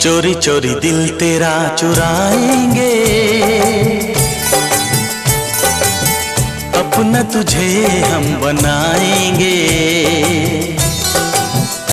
चोरी चोरी दिल तेरा चुराएँगे। अपना तुझे हम बना